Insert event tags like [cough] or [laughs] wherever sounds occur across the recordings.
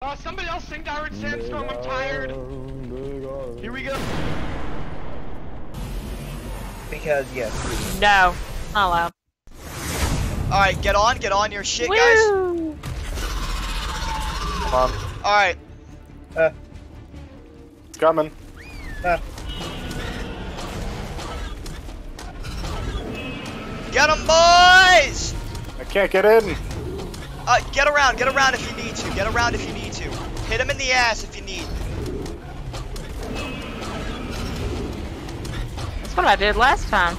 Uh, somebody else sing Darude Sandstorm, I'm tired. Here we go. Because yes. No, not allowed. Alright, get on, get on your shit, guys. Come on. Alright, Uh, It's coming. uh, get them, boys! I can't get in. Uh, get around, get around if you need to. Get around if you need to. Hit him in the ass if you need. That's what I did last time.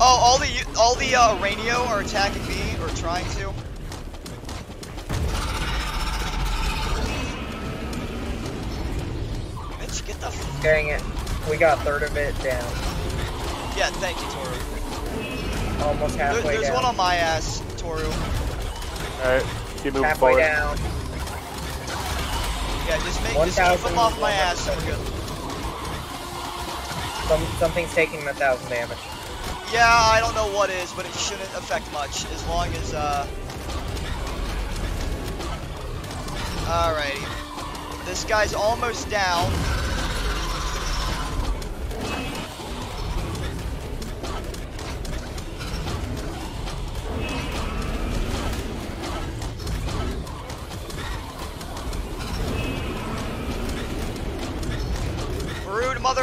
Oh, all the all the uh, Araneo are attacking me or trying to. Mitch, get the. F carrying it. We got a third of it down. yeah, thank you, Toru. Almost There, there's down. one on my ass, Toru. Alright, keep moving halfway forward. down. Yeah, just make just keep him off my ass and we're good. Some something's taking a thousand damage. Yeah, I don't know what is, but it shouldn't affect much as long as uh. Alrighty. This guy's almost down.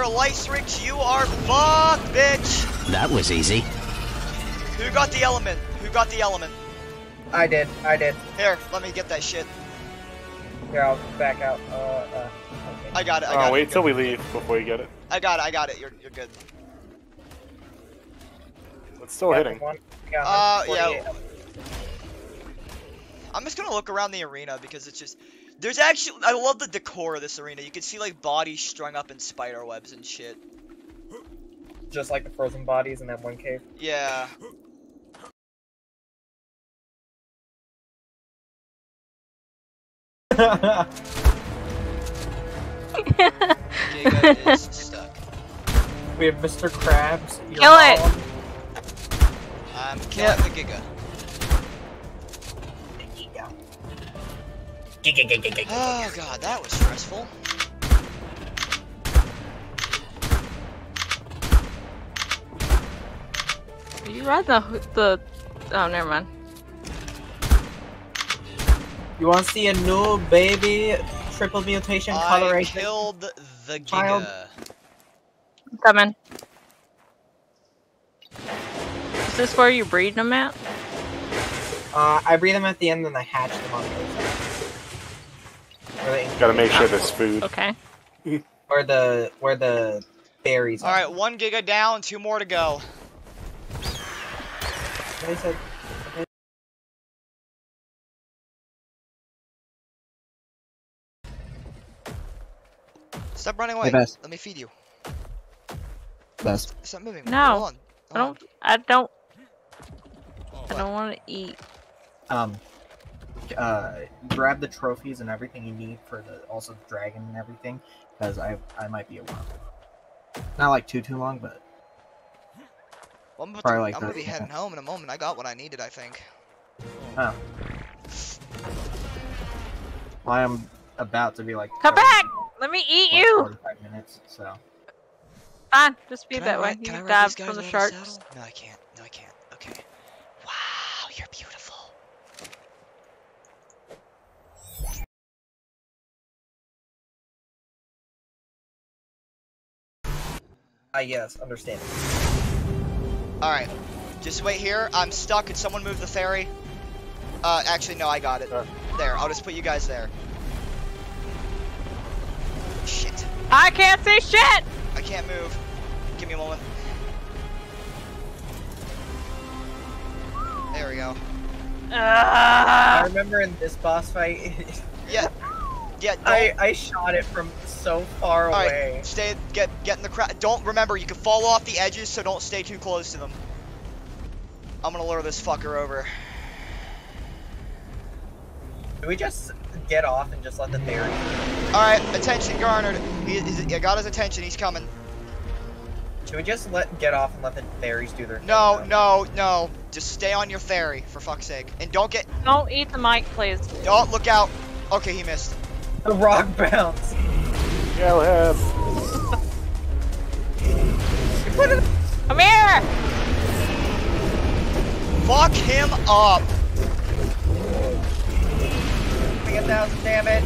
Brood mother of you are fucked, bitch! That was easy. Who got the element? Who got the element? I did. I did. Here, let me get that shit. Here, I'll back out. Uh, uh. Okay. I got it. I got Oh, it. wait till we leave before you get it. I got it. I got it. You're you're good. It's still Got hitting. one. Got Uh, yeah. I'm just gonna look around the arena because it's just. There's actually. I love the decor of this arena. You can see like bodies strung up in spider webs and shit. Just like the frozen bodies in that one cave. Yeah. Giga is [laughs] stuck. we have Mr. Krabs. your Kill it. mom. I'm killing the Giga. Oh god, that was stressful. you ride the the. Oh, never mind. You want to see a new baby triple mutation I coloration? killed the Child. Giga. I'm coming. Is this where you breed them at? Uh, I breed them at the end and I hatch them on the other side. Where the, Gotta make sure there's food. Okay. where the where the berries are. Alright, one Giga down, two more to go. Stop running away. Bess. Let me feed you. Best. Stop moving. No. Hold on. I don't. I don't. I don't want to eat. Um, uh, grab the trophies and everything you need for the also the dragon and everything, because I I might be a while. Not like too too long, but Well, I'm, about to- like I'm gonna be yeah. heading home in a moment. I got what I needed, I think. oh. I am about to be like. Come back! Let me eat like you. 45 minutes, so. Fine. Just be Can I that way. ride- You can I can dive from the sharks. saddle? No, I can't. No, I can't. Okay. Wow, you're beautiful. Ah, yes, understand. Alright. Just wait here. I'm stuck. Could someone move the ferry? Uh, actually, no, I got it. Sure. There, I'll just put you guys there. Shit. I can't see shit. I can't move. Give me a moment. There we go. I remember in this boss fight, [laughs] Yeah. Yeah, don't, I I shot it from so far Alright, away. stay, get, get in the crowd. Don't, remember, you can fall off the edges, so don't stay too close to them. I'm gonna lure this fucker over. Do we just get off and just let the berry? Alright, attention garnered. He, he's, I got his attention, he's coming. Should we just let get off and let the fairies do their thing? No, though? no, no. Just stay on your ferry, for fuck's sake. And don't get, Don't eat the mic, please. don't look out. Okay, he missed. The rock bounce. Kill him. Come here! Fuck him up. Doing a thousand damage.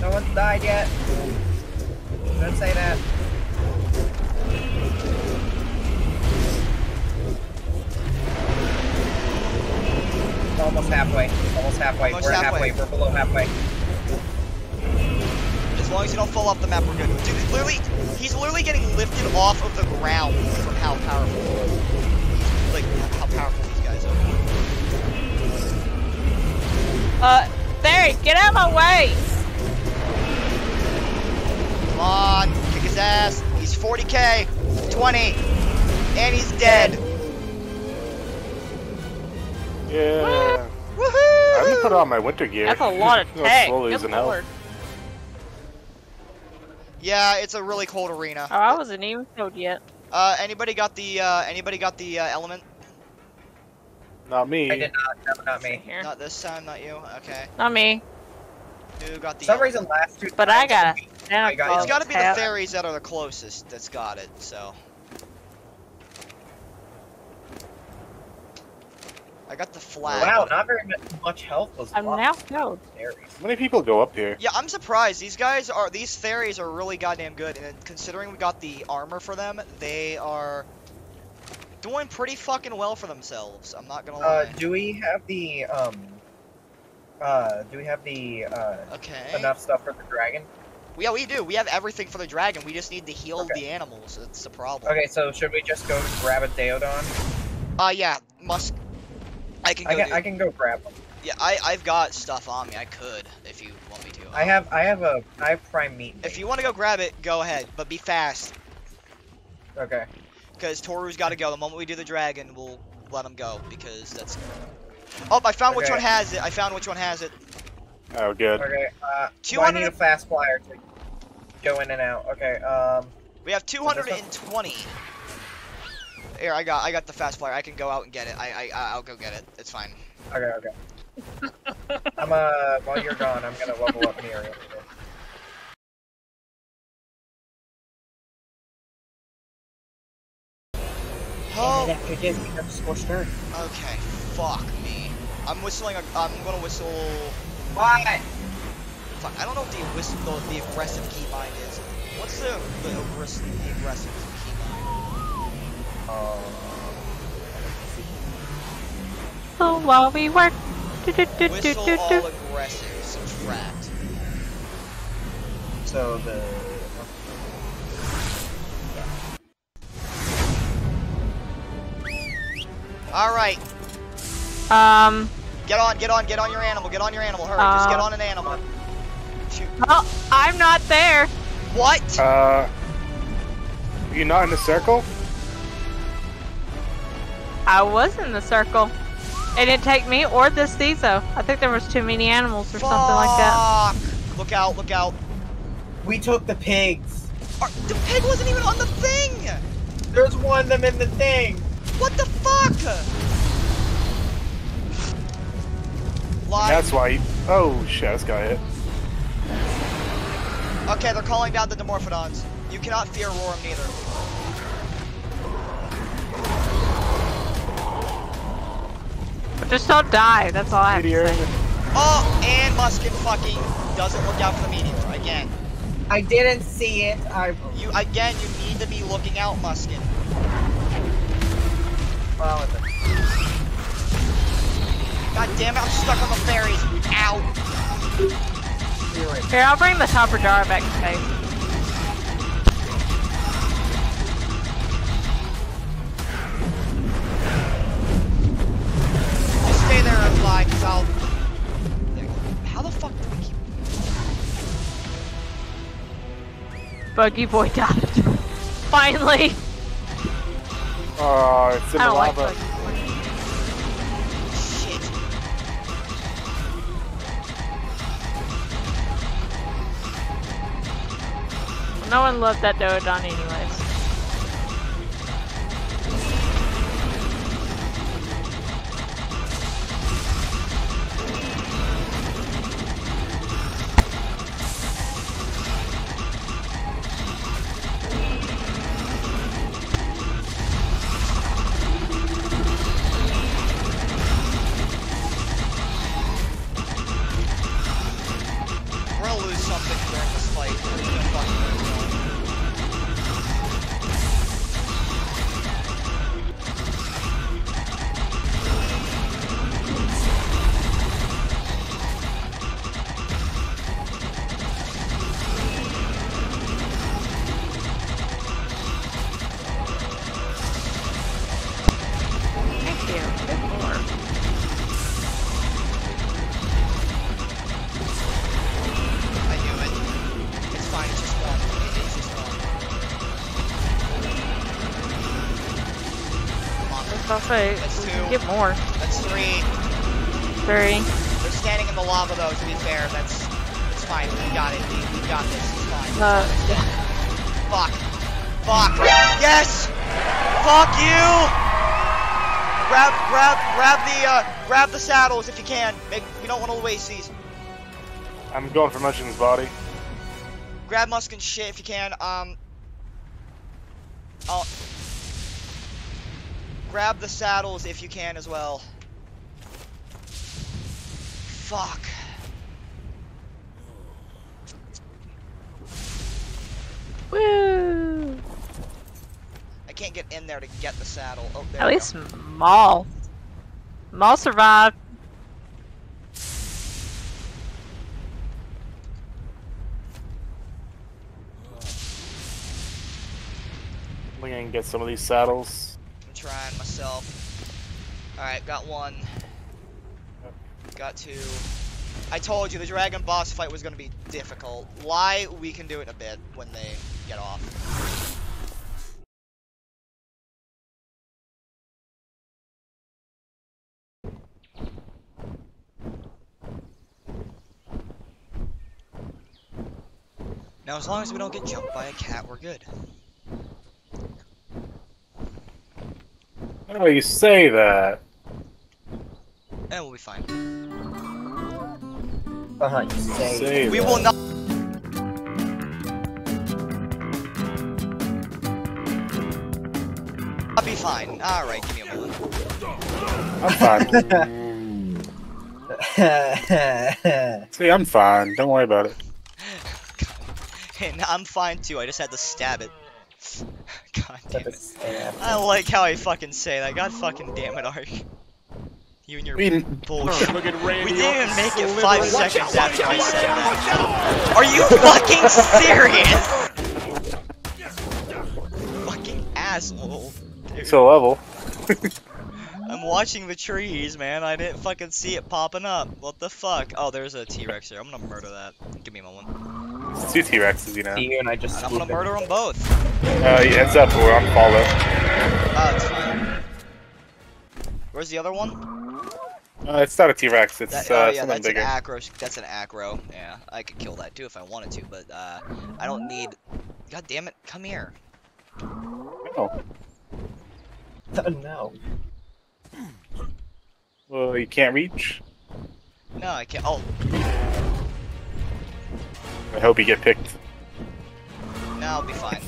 No one's died yet. Don't say that. Almost halfway. Almost halfway. Almost We're halfway. halfway. We're below halfway. As long as you don't fall off the map, we're good. Dude, literally, he's literally getting lifted off of the ground from how powerful. He's, like, how powerful these guys are. Uh, Barry, get out of my way! Come on, kick his ass. He's 40k, 20, and he's dead. Yeah. I haven't put on my winter gear. That's a [laughs] lot of I'm tech. slowly Good losing health. Yeah, it's a really cold arena. Oh, I wasn't even killed yet. Uh, anybody got the uh, anybody got the uh, element? Not me. I did not. No, not me. Here. Not this time, not you. Okay. Not me. Who got the? For some reason, last two. But I got we- it. Then I got- It's got to be the fairies that are the closest that's got it. So. I got the flag. Wow, not very much health was I'm now killed. How many people go up here? Yeah, I'm surprised. These guys are these fairies are really goddamn good, and considering we got the armor for them, they are doing pretty fucking well for themselves. I'm not gonna lie. Uh, do we have the um? Uh, do we have the uh okay. enough stuff for the dragon? Yeah, we do. We have everything for the dragon. We just need to heal Okay. the animals. That's the problem. Okay, so should we just go grab a Daeodon? Uh, yeah, musk. I can go. I can do- I can go grab them. Yeah, I I've got stuff on me. I could if you want me to. I Um, have I have a I have prime meat. If you want to go grab it, go ahead, but be fast, Okay. because Toru's got to go. The moment we do the dragon, we'll let him go because that's. Oh, I found which one has it. I found which one has it. Oh, good. Okay. Uh, Two well, I need a fast flyer to go in and out. Okay. Um. We have this one? 220. Here, I got I got the fast flyer. I can go out and get it. I I I'll go get it. It's fine. Okay. Okay. [laughs] I'm uh while you're gone, I'm gonna level up Miriam. Oh, after this, we scorched earth. okay. Fuck me. I'm whistling. A, I'm gonna whistle. Why? Fuck. I don't know what the whistle the, the aggressive keybind is. What's the the aggressive the aggressive keybind? Uh, So while we work. Do, do, do, do, Whistle do, all do. aggressive. Subtract. so the All right. Um. Get on. Get on. Get on your animal. Get on your animal. Hurry. Just get Uh, on an animal. Shoot. Oh, I'm not there. What? Uh, you not in the circle? I was in the circle. It didn't take me or this Ciso. I think there was too many animals or something like that. Look out. Look out. we took the pigs. Are- the pig wasn't even on the thing. There's one of them in the thing. What the fuck? Live. That's why. You... Oh shit, this got hit. Okay, they're calling down the Dimorphodons. You cannot fear Roram neither. Just don't die. That's all I have Meteor. to say. Oh, and Muskin fucking doesn't look out for the meteor again. I didn't see it. I You again. You need to be looking out, Muskin. well, God damn it! I'm stuck on the ferries. Ow. Here, I'll bring the Topper Jar back to base. Just stay there and cause I'll. There you go. How the fuck do we keep? Buggy Boy died. [laughs] Finally. Oh, it's in I the don't like lava. Buggy Shit. no one loved that Daeodon anyways. On. That's also, we can two. get more. That's three. Three. They're standing in the lava though, to be fair. That's it's fine. We got it. We, we got this. It's fine. Uh, Fuck. Fuck. Yes! Fuck you! Grab, grab, grab the, uh, grab the saddles if you can. Make, we don't want to waste these. I'm going for Munchin's body. Grab Muskin's shit if you can. Um. Oh. Grab the saddles if you can as well. Fuck. woo! I can't get in there to get the saddle. Oh, there At we least Maul. Maul survived. I'm gonna get some of these saddles. Trying myself. Alright, got one. Got two. I told you the dragon boss fight was gonna be difficult. Why? We can do it in a bit when they get off. Now, as long as we don't get jumped by a cat, we're good. Oh, you say that. And we'll be fine. Uh huh. You say. Say We that. will not. I'll be fine. Alright, give me a moment. I'm fine. [laughs] See, I'm fine. Don't worry about it. [laughs] and I'm fine too, I just had to stab it. God damn it. I like how I fucking say that. God fucking damn it, Ark. You and your We- bullshit. Look at Randy. We didn't even make it five Watch seconds out, after I said out, that. out! Are you fucking serious? fucking asshole. dude. It's a level. [laughs] I'm watching the trees, man. I didn't fucking see it popping up. What the fuck? Oh, there's a T-Rex here. I'm gonna murder that. Give me a moment. It's two T-Rexes, you know. see you and I just. I'm gonna murder them both. Uh, he ends up we're on follow. Oh, it's fine. Where's the other one? Uh, it's not a T-Rex. It's That, uh, oh yeah, something that's bigger. an acro. That's an acro. Yeah, I could kill that too if I wanted to, but uh, I don't need. God damn it! Come here. Oh, [laughs] no. well, you can't reach. No, I can't. Oh, I hope you get picked. no, I'll be fine.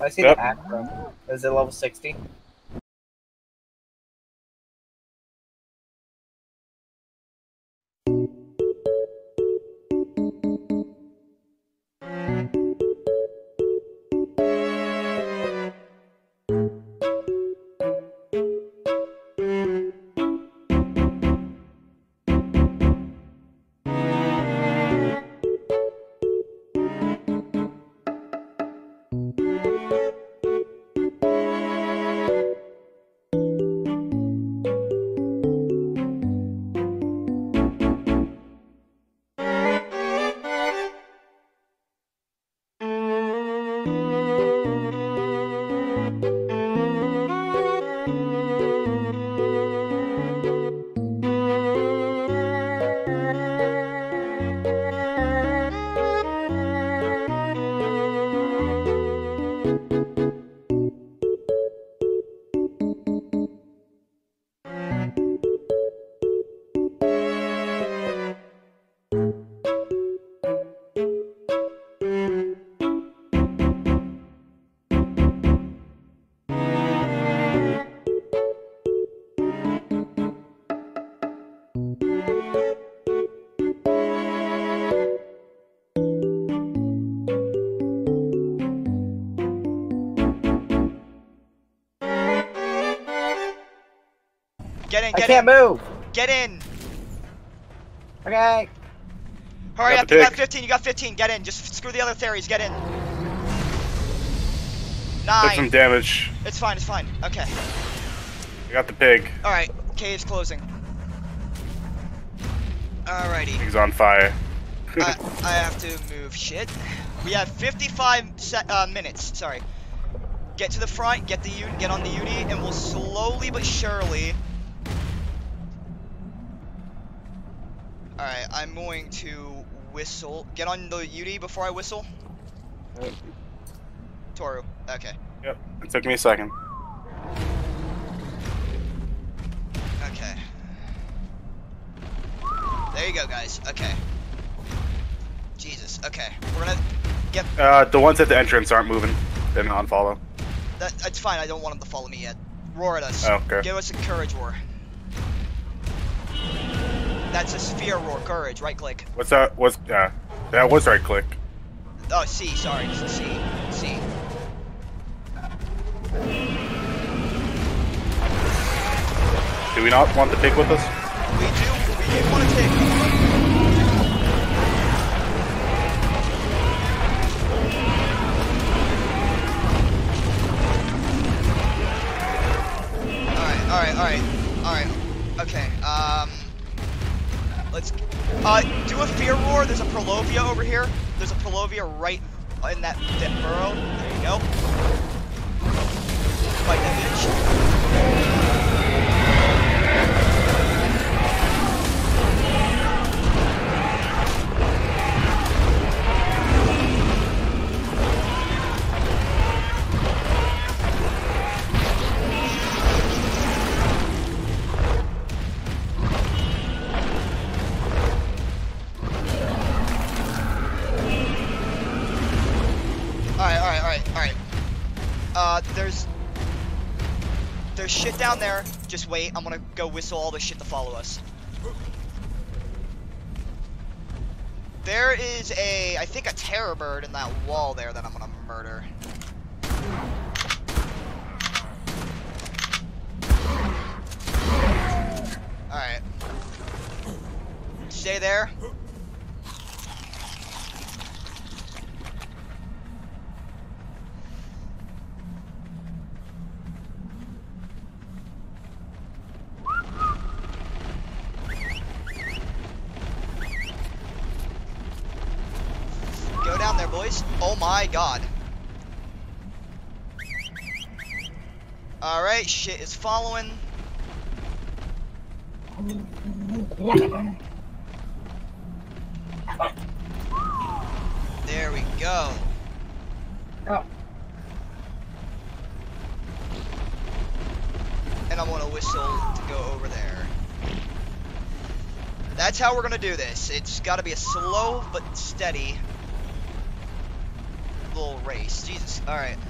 I see Yep. the acro. Is it level 60? Get in, I can't in. move. Get in. Okay. Hurry up, you got 15, you got 15. Get in. Just screw the other Theris. Get in. Nine. Took some damage. It's fine, it's fine. Okay. I got the pig. Alright, cave's closing. Alrighty. Pig's on fire. I, [laughs] I have to move shit. We have 55 se uh, minutes. Sorry. Get to the front, get the U get on the Yuty, and we'll slowly but surely. Alright, I'm going to whistle. Get on the Yuty before I whistle. Yep. Toru. Okay. Yep. It took me a second. Okay. There you go, guys. Okay. Jesus. Okay. We're gonna get. Uh, the ones at the entrance aren't moving. They're not on follow. That, that's fine. I don't want them to follow me yet. Roar at us. Oh, okay. Give us a courage roar. That's a sphere roar. Courage. Right click. What's that? What's yeah? That was right click. Oh, C. Sorry. C. C. Do we not want the pig with us? We do. We do want to take. Alright, alright, alright, alright. Okay, um. Let's. Uh, do a fear roar. There's a Purlovia over here. There's a Purlovia right in that, that burrow. There you go. There. Just wait, I'm gonna go whistle all the shit to follow us. There is a, I think a terror bird in that wall there that I'm gonna murder. Following. There we go. Oh. And I'm gonna whistle to go over there. That's how we're gonna do this. It's gotta be a slow but steady little race. Jesus. Alright. Alright,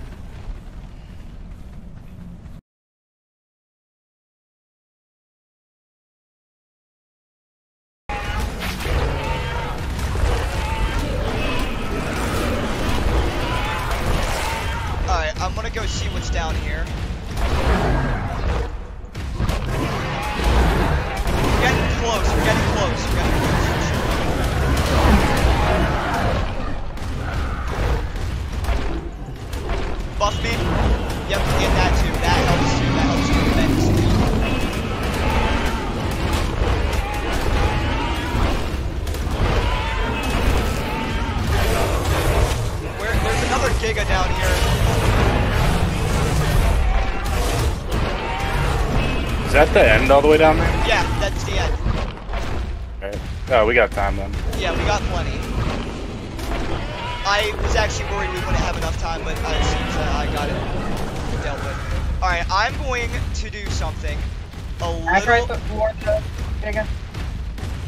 that the end all the way down there? Yeah, that's the end. Right. Oh, we got time then. Yeah, we got plenty. I was actually worried we wouldn't have enough time, but uh, it seems that I got it dealt with. Alright, I'm going to do something a tried little... to board the Giga.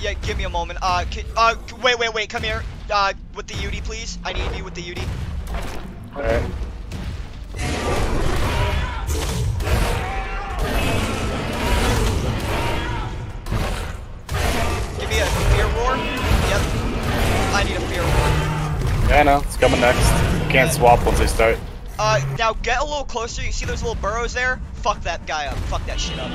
Yeah, give me a moment. Uh, can, uh, wait, wait, wait, come here. Uh, with the Yuty, please. I need you with the Yuty. Alright. I need a fear one. Yeah, I know. It's coming next. You can't swap once they start. Uh, now get a little closer. You see those little burrows there? Fuck that guy up. Fuck that shit up.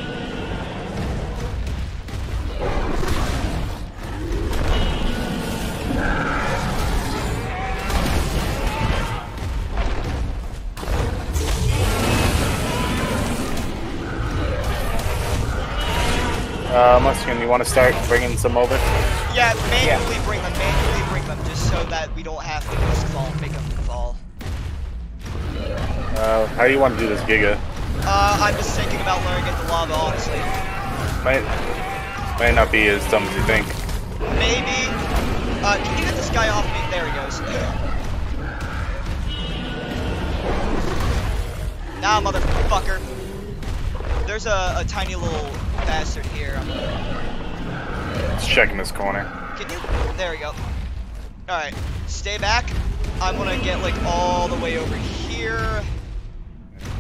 Uh, Muskin, you want to start bringing some over? Yeah, manually bring them, manually bring them, just so that we don't have to risk fall, make them fall. Uh, how do you want to do this, Giga? Uh, I'm just thinking about learning at the lava, honestly. Might, might not be as dumb as you think. Maybe. Uh, can you get this guy off me? There he goes. Now, nah, motherfucker. There's a, a tiny little bastard here. Let's check in this corner. Can you? There we go. Alright, stay back. I'm gonna get like all the way over here.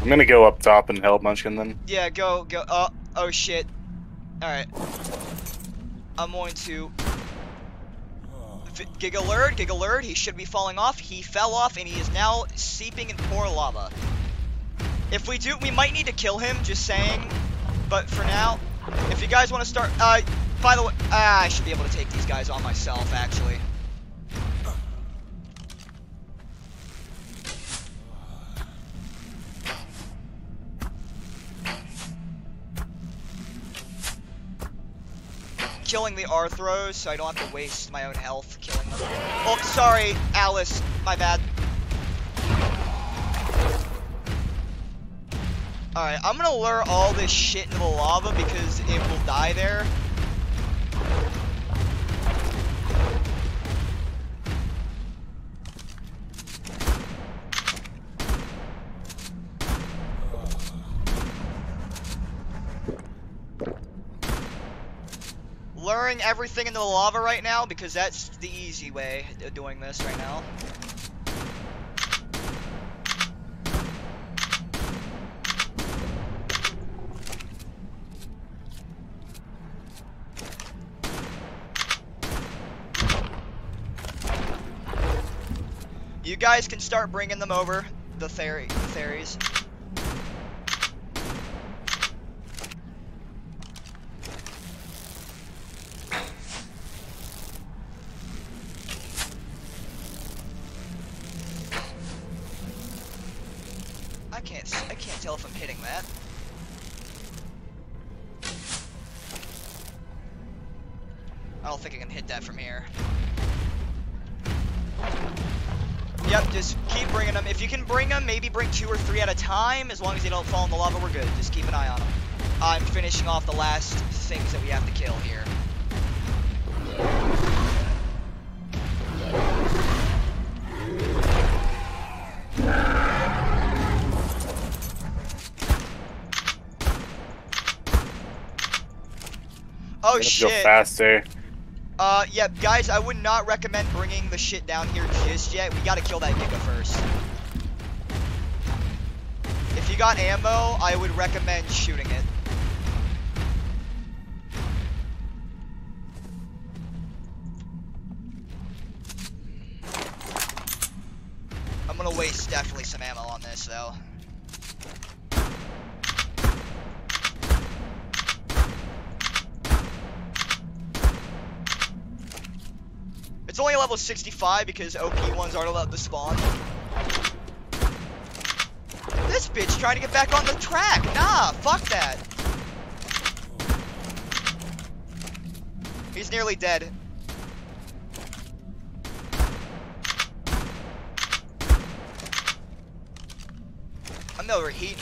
I'm gonna go up top and help Munchkin then. Yeah, go, go. Oh, oh shit. Alright. I'm going to... Gig alert, gig alert, he should be falling off. He fell off and he is now seeping in poor lava. If we do, we might need to kill him, just saying. But for now, if you guys want to start, uh, by the way, uh, I should be able to take these guys on myself, actually. killing the Arthros, so I don't have to waste my own health killing them. Oh, sorry, Alice. My bad. Alright, I'm gonna lure all this shit into the lava because it will die there. Luring everything into the lava right now because that's the easy way of doing this right now. Guys can start bringing them over, the Theri, the Theris. I'm off the last things that we have to kill here. Oh shit! Go faster. Uh, yeah, guys, I would not recommend bringing the shit down here just yet. We gotta kill that Giga first If you got ammo, I would recommend shooting it. Definitely some ammo on this though. It's only level 65 because OP ones aren't allowed to spawn this bitch trying to get back on the track. Nah, fuck that. He's nearly dead. I'm overheating.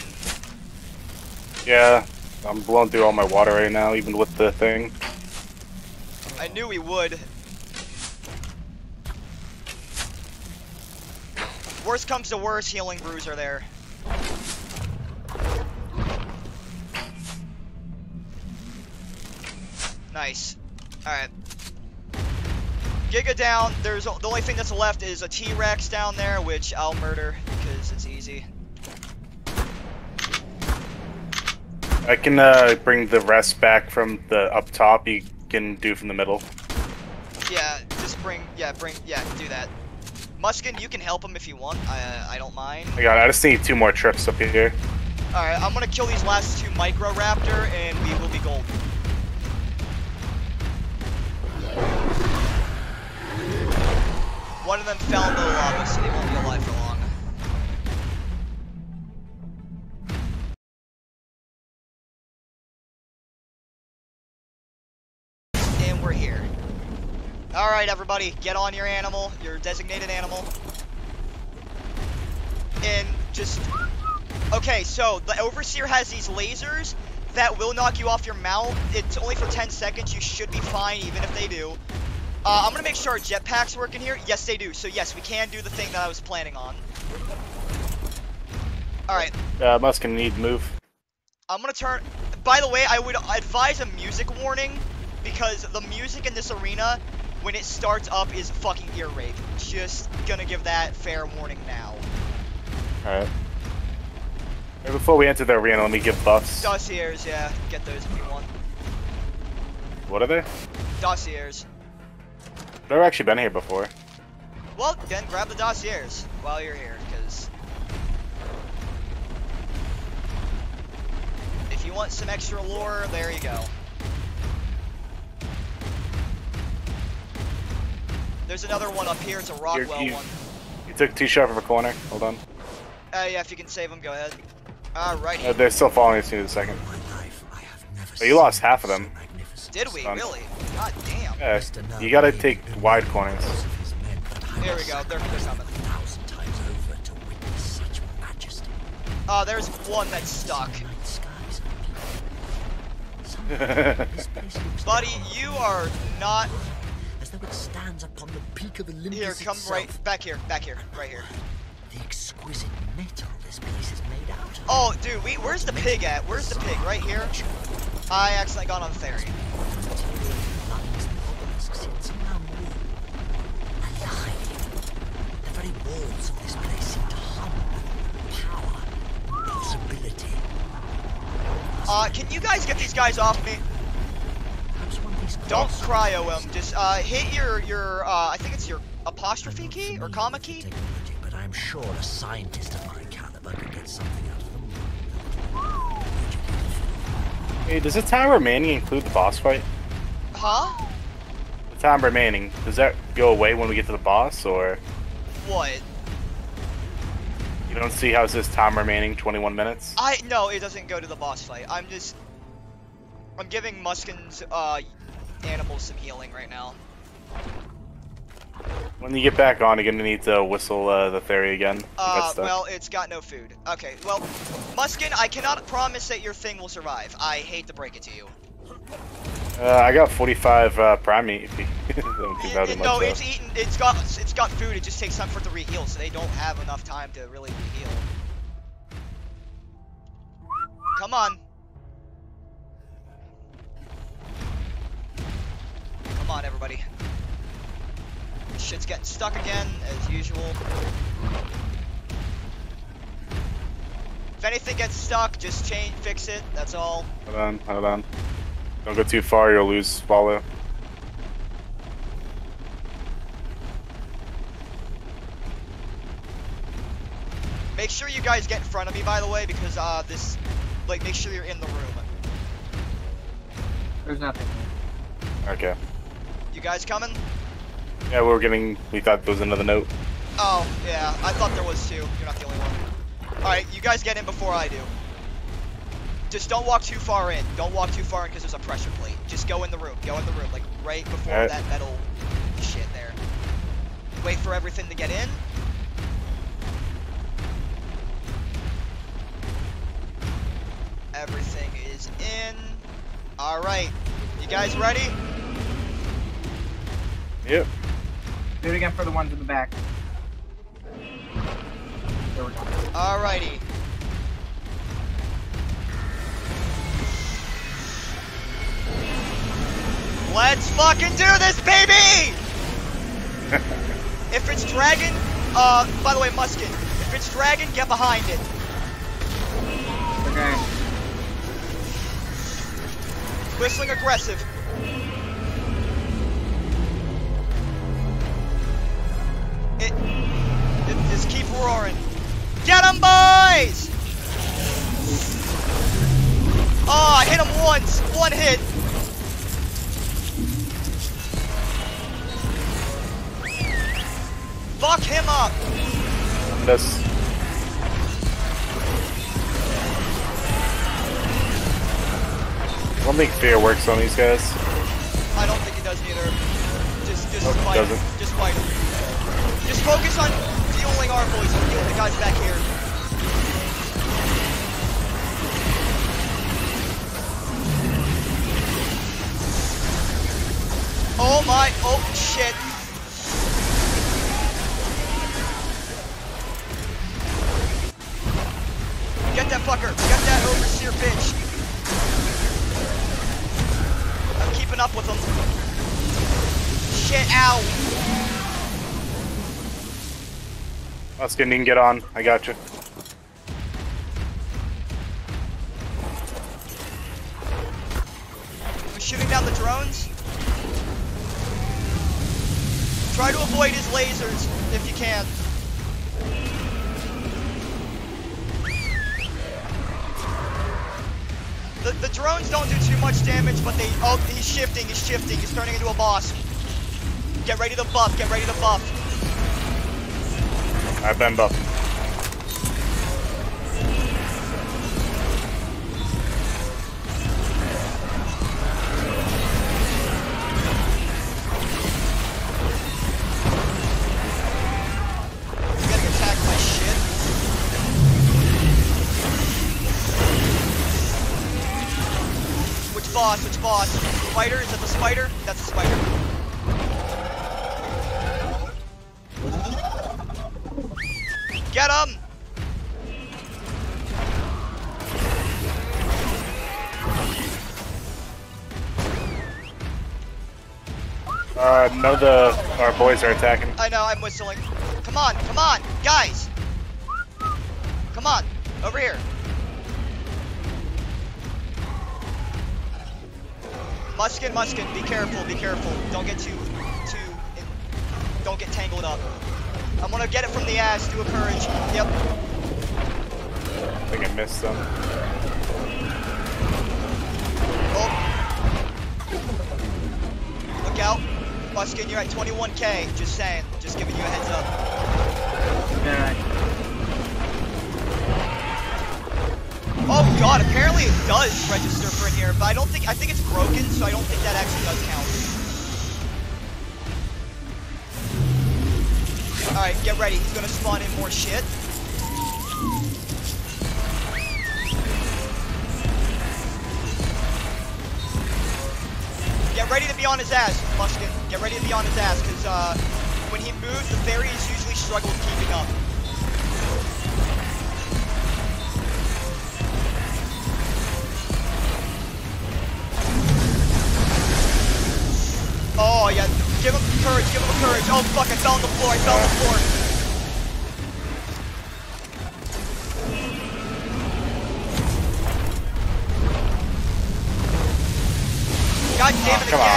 Yeah, I'm blowing through all my water right now, even with the thing. I knew we would. Worst comes to worst, healing brews are there. Nice. Alright. Giga down. There's the only thing that's left is a T-Rex down there, which I'll murder because it's easy. I can uh, bring the rest back from the up top. You can do from the middle. Yeah, just bring. Yeah, bring. Yeah, do that. Muskin, you can help him if you want. I uh, I don't mind. I got. It. I just need two more trips up here. All right, I'm gonna kill these last two micro raptor, and we will be golden. One of them fell into the lava, so they won't be All right, everybody, get on your animal, your designated animal, and just. Okay, so the overseer has these lasers that will knock you off your mount. It's only for 10 seconds. You should be fine, even if they do. Uh, I'm gonna make sure our jetpacks work in here. Yes, they do. So yes, we can do the thing that I was planning on. All right, Uh, Muskin need to move. I'm gonna turn. By the way, I would advise a music warning because the music in this arena, when it starts up, is fucking ear rape. Just gonna give that fair warning now. Alright. Before we enter the arena, let me give buffs. Dossiers, yeah, get those if you want. What are they? Dossiers. I've never actually been here before. Well, then grab the dossiers while you're here, because if you want some extra lore, there you go. There's another one up here. It's a Rockwell you- one. You took too sharp of a corner. Hold on. Uh, yeah, if you can save them, go ahead. Alrighty. Uh, they're still following us in a second. Oh, you lost half of them. Did we? Done. Really? God damn. Yeah, you gotta take wide corners. Here we go. They're, they're coming. Uh, there's one that's stuck. [laughs] Buddy, you are not... Stands upon the peak of Olympus Here, come itself. right... Back here. Back here. Right here. The exquisite metal this place is made out of. Oh, dude, we, where's the pig at? Where's the pig? Right here? I accidentally got on the ferry. The material lines the obelisks yet somehow move. Alive. The very walls of this place seem to hum power, possibility. Uh, can you guys get these guys off me? Perhaps one of these Don't crafts- cryo them. Just, uh, hit your, your, uh, I think it's your apostrophe key? Or comma key? But I'm sure a scientist of my caliber could get something out of them. Hey, does the time remaining include the boss fight? Huh? The time remaining, does that go away when we get to the boss, or What? you don't see how it says time remaining 21 minutes? I no, it doesn't go to the boss fight. I'm just I'm giving Muskin's uh animals some healing right now. When you get back on, you're gonna need to whistle uh, the Theri again. Uh well, it's got no food. Okay, well, Muskin, I cannot promise that your thing will survive. I hate to break it to you. uh, I got 45 uh, prime meat. [laughs] It- it- no, it's though. eaten. It's got it's got food. It just takes time for it to reheal, so they don't have enough time to really reheal. Come on. Come on, everybody. Shit's getting stuck again, as usual. If anything gets stuck, just change, fix it. That's all. Hold on, hold on. Don't go too far, you'll lose follow. Make sure you guys get in front of me, by the way, because uh, this, like, make sure you're in the room. There's nothing. Okay. Guys coming? Yeah, we were getting. We thought there was another note. Oh, yeah, I thought there was two. You're not the only one. Alright, you guys get in before I do. Just don't walk too far in. Don't walk too far in because there's a pressure plate. Just go in the room. Go in the room, like right before Alright. that metal shit there. Wait for everything to get in. Everything is in. Alright. You guys ready? Yep. Do it again for the ones in the back. There we go. Alrighty. Let's fucking do this, baby! [laughs] if it's dragon, uh, by the way, Muskin, if it's dragon, get behind it. Okay. Whistling aggressive. It, it, just keep roaring. Get 'em, boys! Oh, I hit him once. One hit. Fuck him up. This. I don't think fear works on these guys. I don't think he does Just fight him. doesn't. Just fight him. Just focus on dealing our boys and dealing the guys back here. Oh my, oh shit. Muskin, you can get on. I got you. I'm shooting down the drones. Try to avoid his lasers if you can. The, the drones don't do too much damage, but they... Oh, he's shifting, he's shifting, he's turning into a boss. Get ready to buff, get ready to buff. By shit. Which boss? Which boss? Spider? Is that the spider? That's the spider. Uh, no, the our boys are attacking. I know, I'm whistling. Come on, come on, guys! Come on, over here. Muskin, Muskin, be careful, be careful. Don't get too, too, don't get tangled up. I'm gonna get it from the ass, do a courage. Yep. I think I missed some. Muskin, you're at 21k. Just saying. Just giving you a heads up. Oh god, apparently it does register for in here, but I don't think, I think it's broken, so I don't think that actually does count. Alright, get ready. He's gonna spawn in more shit. Get ready to be on his ass, Muskin. Get ready to be on his ass, because uh, when he moves, the fairies usually struggle keeping up. Oh, yeah. Give him courage, give him courage. Oh, fuck, I fell on the floor, I fell on the floor. Come on.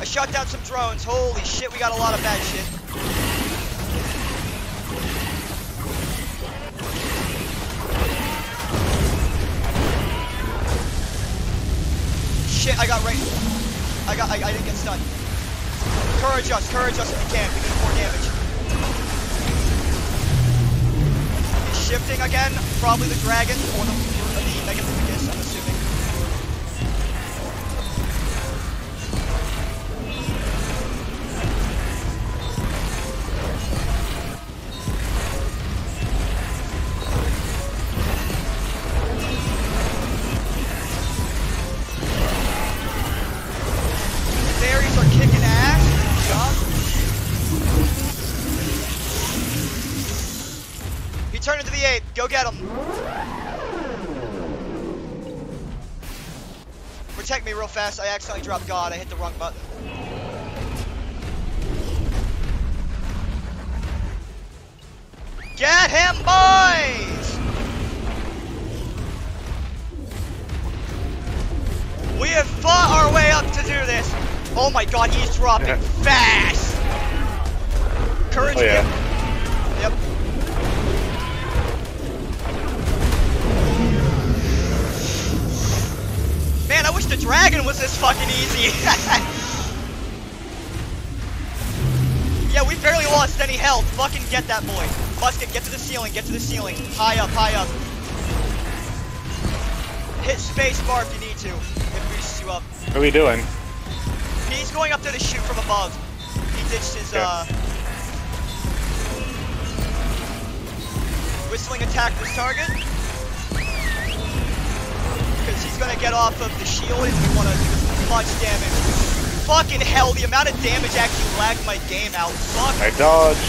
I shot down some drones. Holy shit, we got a lot of bad shit. Shit, I got right. I got. I, I didn't get stunned. Courage us, courage us if you can. We need more damage. Shifting again. Probably the dragon or the, Go get him. Protect me real fast. I accidentally dropped God. I hit the wrong button. Get him, boys! We have fought our way up to do this. Oh my god, he's dropping fast. Courage Oh, yeah. Dragon was this fucking easy. [laughs] yeah, we barely lost any health. Fucking get that boy. Musket, get to the ceiling, get to the ceiling. High up, high up. Hit space bar if you need to. It boosts you up. What are we doing? He's going up there to shoot from above. He ditched his Okay. uh whistling attack this target. Because he's gonna get off of the shield and we wanna do much damage. Fucking hell, the amount of damage actually lagged my game out. Fuck, I dodged.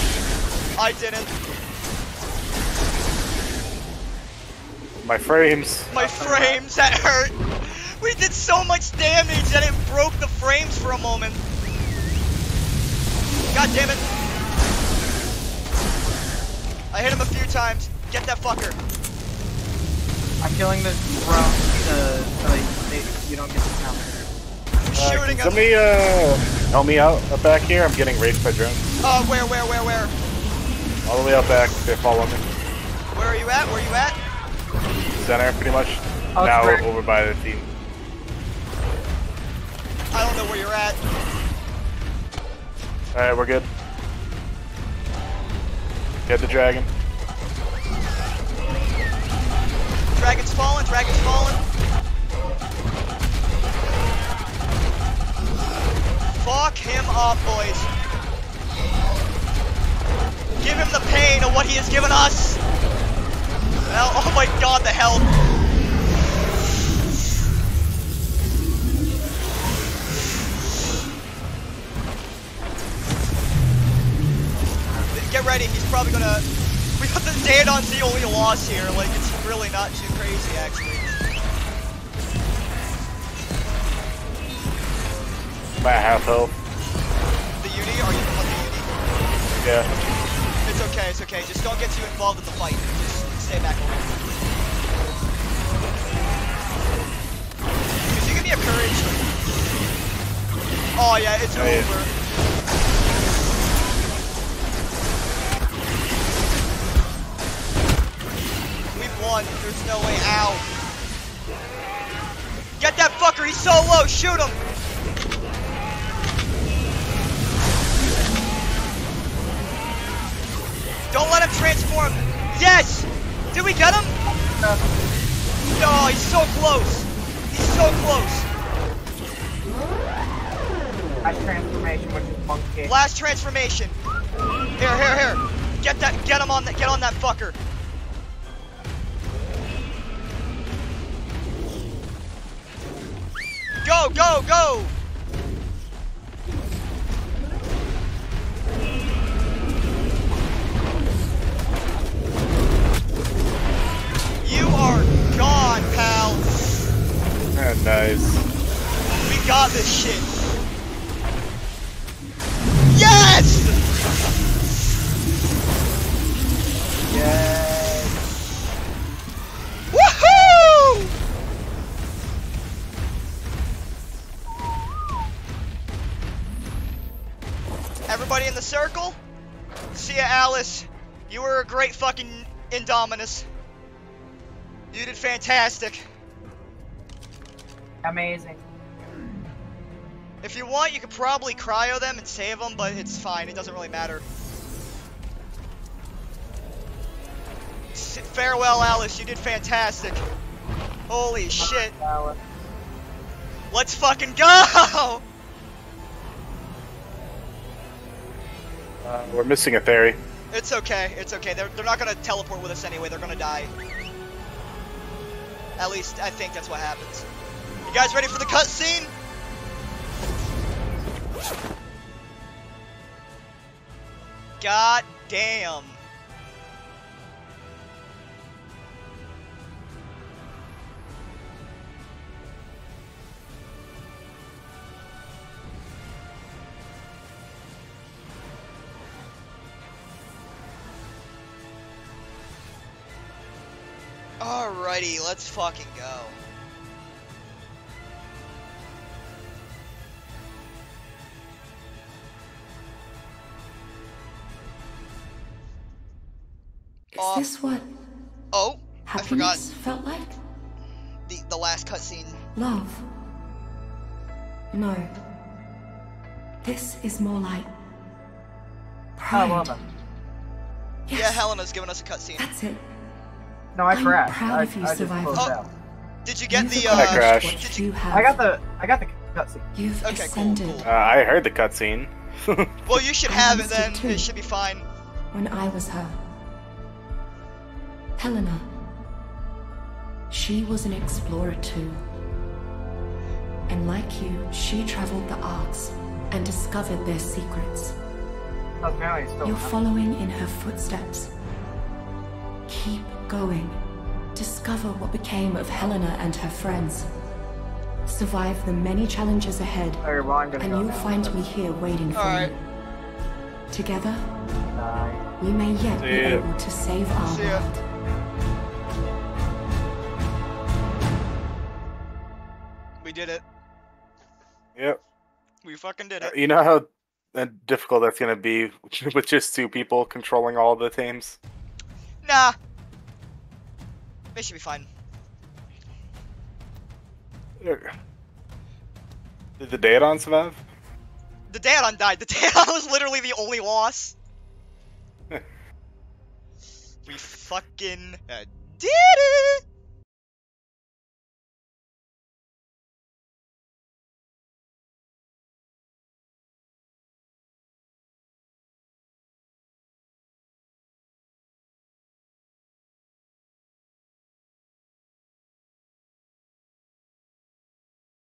I didn't. My frames. My frames, that hurt. We did so much damage that it broke the frames for a moment. God damn it. I hit him a few times. Get that fucker. I'm killing the drone to, so they, they, you don't get the count. I'm Uh, shooting can him. uh, help me out up back here? I'm getting raped by drones. Uh, where, where, where, where? All the way out back. They follow me. Where are you at? Where are you at? Center, pretty much. Oh, now correct. over by the team. I don't know where you're at. Alright, we're good. Get the dragon. Dragon's fallen, dragon's fallen. Fuck him up, boys. Give him the pain of what he has given us. Oh my god, the health. Get ready, he's probably gonna... We got the Daeodon's the only loss here, like, it's really not too crazy, actually. I'm half health. The Uni, are you on the Uni? Yeah. It's okay, it's okay. Just don't get too involved in the fight. Just stay back a little. Could you give me a courage? Oh yeah, it's Oh, yeah. We've. There's no way out. Get that fucker. He's so low. Shoot him. Don't let him transform. Yes! Did we get him? No, he's so close. He's so close. Last transformation, which is monkey. Last transformation. Here, here, here. Get that. Get him on that. Get on that fucker. Go, go, go! You are gone, pal. Ah, nice. We got this shit. Indominus. You did fantastic. Amazing. If you want, you could probably cryo them and save them, but it's fine. It doesn't really matter. S- Farewell, Alice. You did fantastic. Holy shit. Alice. Let's fucking go! [laughs] Uh, we're missing a Theri. It's okay. It's okay. They're, they're not gonna teleport with us anyway. They're gonna die. At least, I think that's what happens. You guys ready for the cutscene? God damn. Alrighty, let's fucking go. Is Off. this what Oh, I forgot felt like? the, the last cutscene. Love? No. This is more like pride. well then. Yes, Yeah, Helena's giving us a cutscene. That's it. No, I I'm crashed. proud I, of you, I just Survivor. closed Oh. Did you get You've the, accomplished uh, Crash. what did you- you have. I got the I got the cutscene. You've Okay, cool, ascended cool. Uh, I heard the cutscene. [laughs] Well, you should I have it then. too. It should be fine. when I was her. Helena. She was an explorer too. And like you, she traveled the ARKs and discovered their secrets. Oh, still You're following in her footsteps. Keep going. Discover what became of Helena and her friends. Survive the many challenges ahead, Okay, well, and you'll now. find me here waiting for Alright. you. Together, Bye. we may yet be See ya. able to save our See ya. world. We did it. yep. We fucking did it. You know how uh, difficult that's gonna be [laughs] with just two people controlling all the teams. Nah. It should be fine. Did the Daeodon survive? The Daeodon died. The [laughs] Daeodon was literally the only loss. [laughs] we fucking uh, did it!